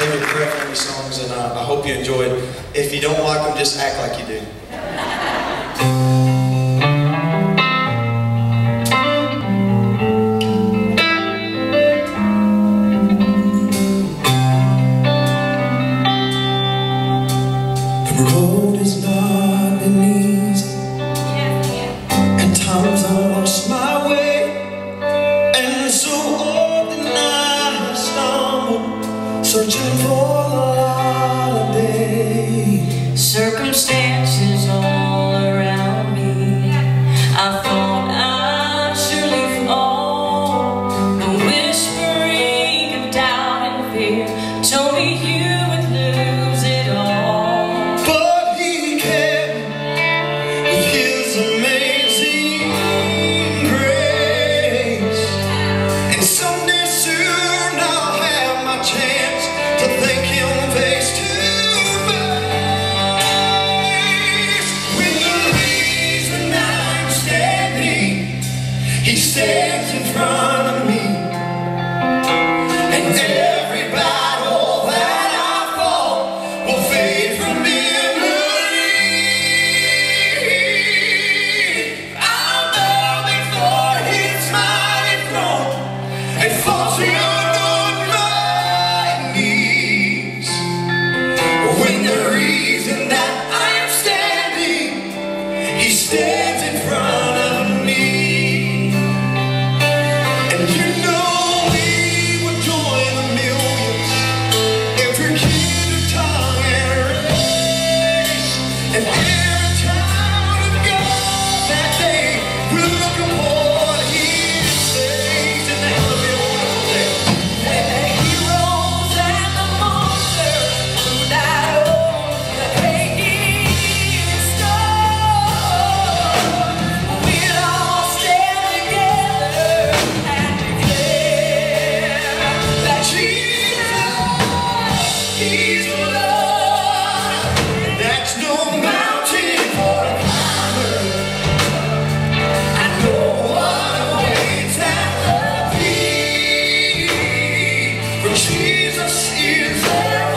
favorite songs, and uh, I hope you enjoyed. If you don't like them, just act like you do. The road is not Searching for the holiday. Circumstances all around me. I thought I'd surely fall The whispering of doubt and fear Told me you Jesus is there.